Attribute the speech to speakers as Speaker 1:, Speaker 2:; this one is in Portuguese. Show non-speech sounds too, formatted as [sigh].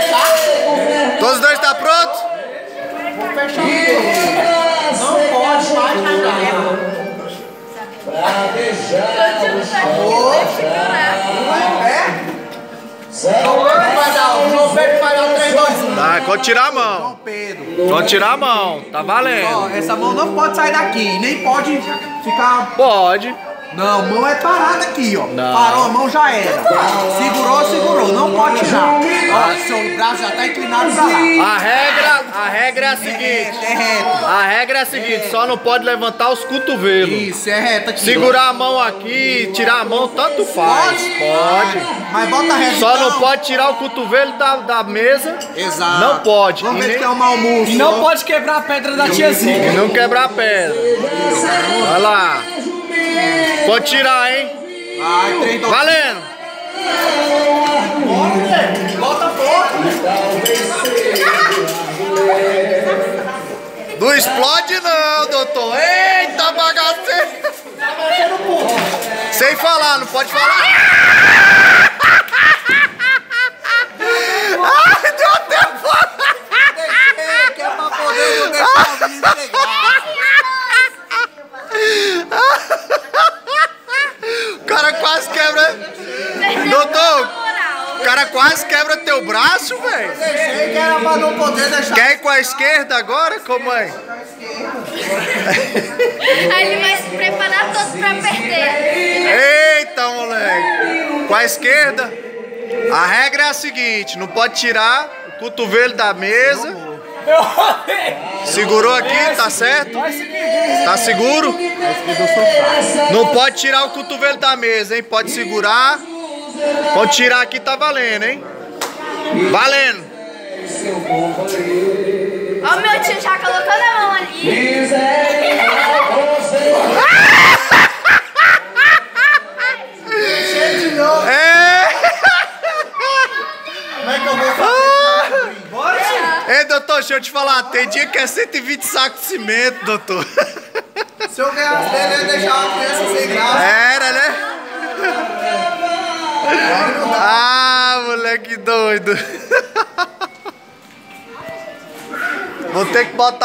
Speaker 1: fechar?
Speaker 2: Todos os dois tá pronto?
Speaker 1: Vou fechar o Não pode mais jogar. Vai, é? João Pedro vai dar, João Pedro vai dar 3, 2, 1.
Speaker 2: Tá, quando tirar a mão.
Speaker 1: João Pedro.
Speaker 2: Quando tirar a mão, tá
Speaker 1: Ó,
Speaker 2: valendo.
Speaker 1: essa mão não pode sair daqui, nem pode ficar.
Speaker 2: Pode.
Speaker 1: Não, mão é parada aqui, ó.
Speaker 2: Não.
Speaker 1: Parou a mão já era. Segurou, segurou, pode seu braço já tá inclinado pra lá.
Speaker 2: A regra, a regra é a
Speaker 1: É
Speaker 2: seguinte.
Speaker 1: reto, é reto.
Speaker 2: A regra é a seguinte, só não pode levantar os cotovelos.
Speaker 1: Isso, é reto aqui.
Speaker 2: Segurar a mão aqui, tirar a mão, tanto faz. Pode.
Speaker 1: Mas bota reto.
Speaker 2: Só não
Speaker 1: então.
Speaker 2: pode tirar o cotovelo da, da mesa.
Speaker 1: Exato.
Speaker 2: Não pode.
Speaker 1: Vamos
Speaker 2: E
Speaker 1: ver se tem um músculo.
Speaker 3: E não pode quebrar a pedra da tia Zica.
Speaker 2: E não quebrar a pedra. Vai lá. Pode tirar, hein?
Speaker 1: Ai, 3, 2,
Speaker 2: Valendo. Não explode não, doutor. Eita, bagaceiro. Sem falar, não pode falar. Ai, deu até
Speaker 1: Deixei, que é pra poder não deixar o menino pegar.
Speaker 2: O cara quase quebra. Doutor, o cara quase quebra teu braço, velho.
Speaker 1: Deixei que era pra não poder deixar.
Speaker 2: Quer ir com a esquerda agora? Como é?
Speaker 4: Aí ele vai se preparar todo pra perder.
Speaker 2: Eita, moleque. Com a esquerda. A regra é a seguinte: não pode tirar o cotovelo da mesa. Segurou aqui, tá certo? Tá seguro? Não pode tirar o cotovelo da mesa, hein? Pode segurar. Pode tirar aqui, tá valendo, hein? Valendo!
Speaker 4: Ó, meu tio já colocou na mão ali.
Speaker 2: É!
Speaker 1: Como é que eu vou fazer? Bora, tio.
Speaker 2: Ei, doutor, deixa eu te falar, tem dia que é 120 sacos de cimento, doutor.
Speaker 1: Se eu ganhasse dele, eu ia deixar uma criança sem graça.
Speaker 2: Era, né? Moleque doido. [laughs] Vou ter que botar.